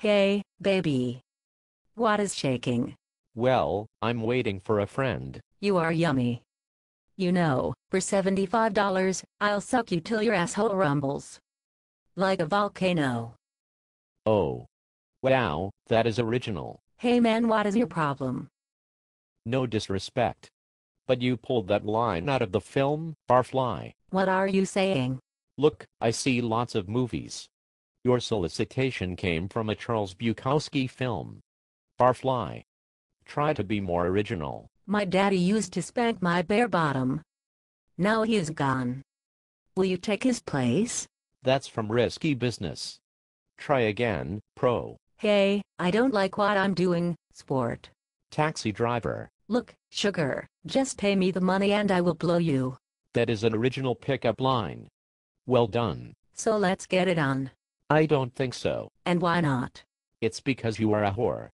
Hey, baby. What is shaking? Well, I'm waiting for a friend. You are yummy. You know, for $75, I'll suck you till your asshole rumbles. Like a volcano. Oh. Wow, that is original. Hey man, what is your problem? No disrespect. But you pulled that line out of the film, Barfly. What are you saying? Look, I see lots of movies. Your solicitation came from a Charles Bukowski film. Barfly. Try to be more original. My daddy used to spank my bare bottom. Now he is gone. Will you take his place? That's from Risky Business. Try again, pro. Hey, I don't like what I'm doing, sport. Taxi driver. Look, sugar, just pay me the money and I will blow you. That is an original pickup line. Well done. So let's get it on. I don't think so. And why not? It's because you are a whore.